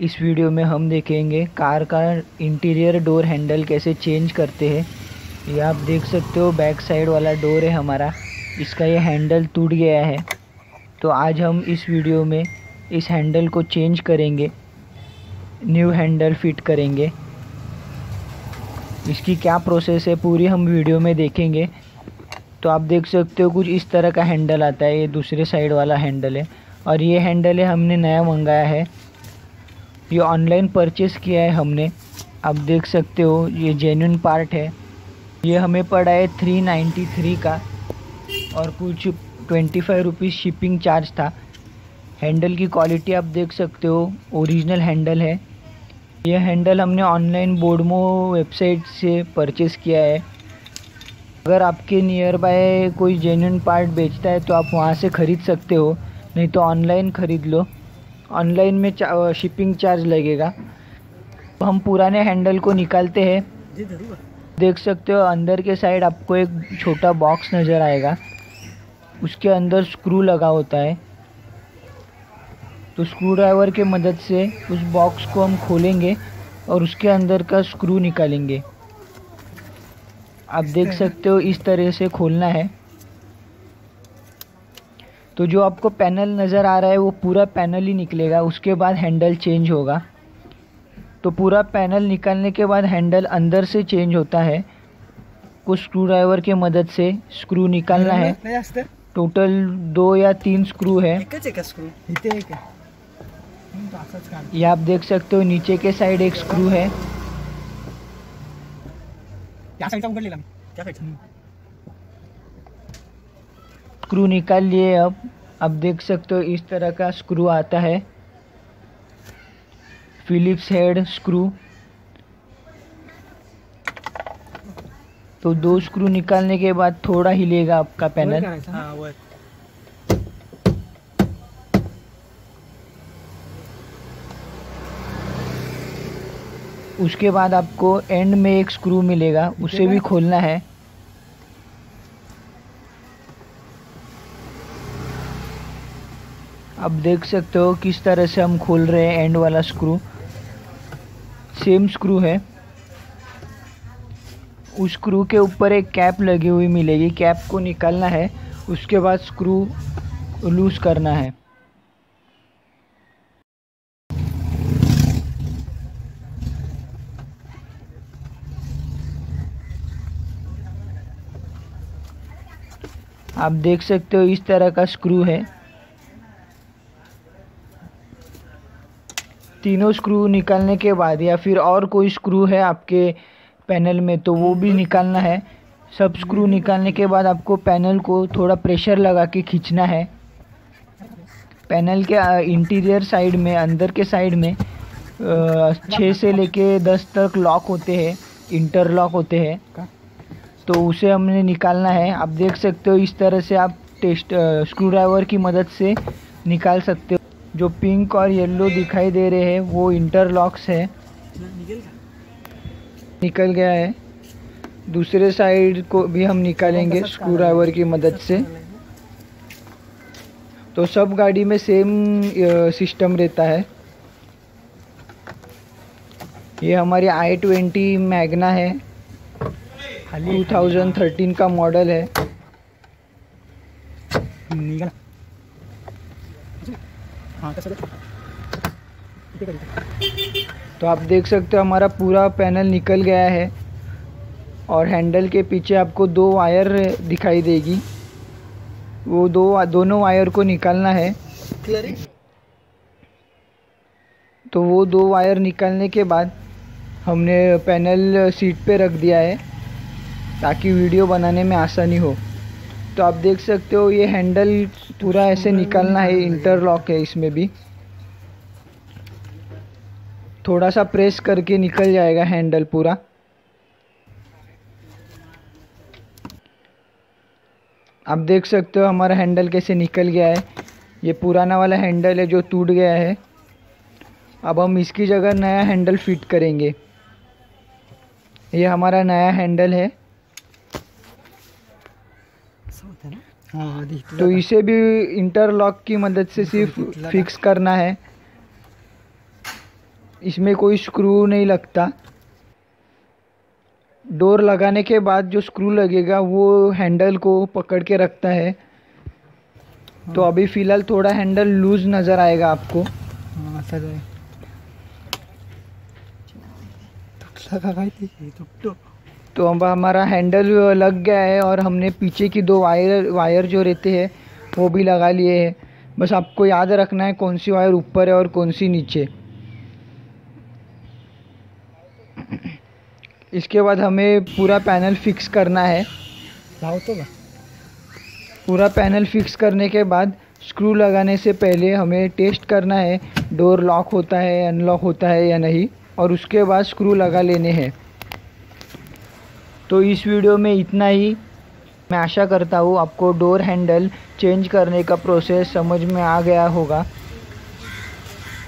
इस वीडियो में हम देखेंगे कार का इंटीरियर डोर हैंडल कैसे चेंज करते हैं। ये आप देख सकते हो बैक साइड वाला डोर है हमारा। इसका ये हैंडल टूट गया है। तो आज हम इस वीडियो में इस हैंडल को चेंज करेंगे। न्यू हैंडल फिट करेंगे। इसकी क्या प्रोसेस है पूरी हम वीडियो में देखेंगे। तो आप देख सकते हो कुछ इस तरह का हैंडल आता है। ये दूसरे साइड वाला हैंडल है। और ये हैंडल है हमने नया मंगाया है। ये ऑनलाइन परचेस किया है हमने। आप देख सकते हो, ये जेन्यून पार्ट है। ये हमें पड़ा है थ्री नाइन्टी थ्री का। और कुछ twenty five rupees shipping charge था। हैंडल की क्वालिटी आप देख सकते हो ओरिजिनल हैंडल है। ये हैंडल हमने ऑनलाइन बोडमो वेबसाइट से परचेस किया है। अगर आपके नियर बाय कोई जेन्यून पार्ट बेचता है तो आप वहाँ से ख़रीद सकते हो। नहीं तो ऑनलाइन ख़रीद लो। ऑनलाइन में चा, शिपिंग चार्ज लगेगा। तो हम पुराने हैंडल को निकालते हैं। देख सकते हो अंदर के साइड आपको एक छोटा बॉक्स नज़र आएगा। उसके अंदर स्क्रू लगा होता है। तो स्क्रू ड्राइवर के मदद से उस बॉक्स को हम खोलेंगे और उसके अंदर का स्क्रू निकालेंगे। आप देख सकते हो इस तरह से खोलना है। तो जो आपको पैनल नज़र आ रहा है वो पूरा पैनल ही निकलेगा। उसके बाद हैंडल चेंज होगा। तो पूरा पैनल निकालने के बाद हैंडल अंदर से चेंज होता है। कुछ स्क्रू ड्राइवर की मदद से स्क्रू निकालना है। टोटल दो या तीन स्क्रू है। ये आप देख सकते हो नीचे के साइड एक स्क्रू है। स्क्रू निकाल लिए अब। अब देख सकते हो इस तरह का स्क्रू आता है। फिलिप्स हेड स्क्रू तो दो स्क्रू निकालने के बाद थोड़ा हिलेगा आपका पैनल उसके बाद आपको एंड में एक स्क्रू मिलेगा उसे भी खोलना है। अब देख सकते हो किस तरह से हम खोल रहे हैं एंड वाला स्क्रू सेम स्क्रू है। उस स्क्रू के ऊपर एक कैप लगी हुई मिलेगी। कैप को निकालना है। उसके बाद स्क्रू लूज करना है। आप देख सकते हो इस तरह का स्क्रू है। तीनों स्क्रू निकालने के बाद या फिर और कोई स्क्रू है आपके पैनल में तो वो भी निकालना है। सब स्क्रू निकालने के बाद आपको पैनल को थोड़ा प्रेशर लगा के खींचना है। पैनल के इंटीरियर साइड में, अंदर के साइड में छः से लेके दस तक लॉक होते हैं इंटरलॉक होते हैं। तो उसे हमने निकालना है। आप देख सकते हो इस तरह से आप टेस्ट स्क्रू ड्राइवर की मदद से निकाल सकते हो। जो पिंक और येलो दिखाई दे रहे हैं वो इंटरलॉक्स है। निकल गया है। दूसरे साइड को भी हम निकालेंगे स्क्रू ड्राइवर की मदद से। तो सब गाड़ी में सेम सिस्टम रहता है। ये हमारी आई ट्वेंटी मैगना है। 2013 का मॉडल है। तो आप देख सकते हो हमारा पूरा पैनल निकल गया है और हैंडल के पीछे आपको दो वायर दिखाई देगी। वो दो दोनों वायर को निकालना है। तो वो दो वायर निकालने के बाद हमने पैनल सीट पे रख दिया है ताकि वीडियो बनाने में आसानी हो। तो आप देख सकते हो, ये हैंडल पूरा ऐसे निकालना है इंटरलॉक है इसमें भी। थोड़ा सा प्रेस करके निकल जाएगा हैंडल पूरा। आप देख सकते हो हमारा हैंडल कैसे निकल गया है। ये पुराना वाला हैंडल है जो टूट गया है। अब हम इसकी जगह नया हैंडल फिट करेंगे। ये हमारा नया हैंडल है। तो इसे भी इंटरलॉक की मदद से सिर्फ़ फिक्स करना है। इसमें कोई स्क्रू नहीं लगता। डोर लगाने के बाद जो स्क्रू लगेगा वो हैंडल को पकड़ के रखता है। हाँ। तो अभी फ़िलहाल थोड़ा हैंडल लूज़ नज़र आएगा आपको। हाँ, ते हे तो अब हमारा हैंडल लग गया है और हमने पीछे की दो वायर वायर जो रहते हैं वो भी लगा लिए हैं। बस आपको याद रखना है कौन सी वायर ऊपर है और कौन सी नीचे। इसके बाद हमें पूरा पैनल फिक्स करना है। का पूरा पैनल फिक्स करने के बाद स्क्रू लगाने से पहले हमें टेस्ट करना है डोर लॉक होता है अनलॉक होता है या नहीं और उसके बाद स्क्रू लगा लेने हैं। तो इस वीडियो में इतना ही। मैं आशा करता हूँ आपको डोर हैंडल चेंज करने का प्रोसेस समझ में आ गया होगा।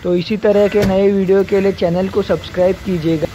तो इसी तरह के नए वीडियो के लिए चैनल को सब्सक्राइब कीजिएगा।